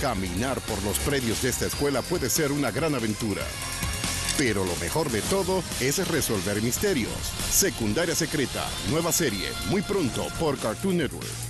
Caminar por los predios de esta escuela puede ser una gran aventura. Pero lo mejor de todo es resolver misterios. Secundaria Secreta, nueva serie, muy pronto por Cartoon Network.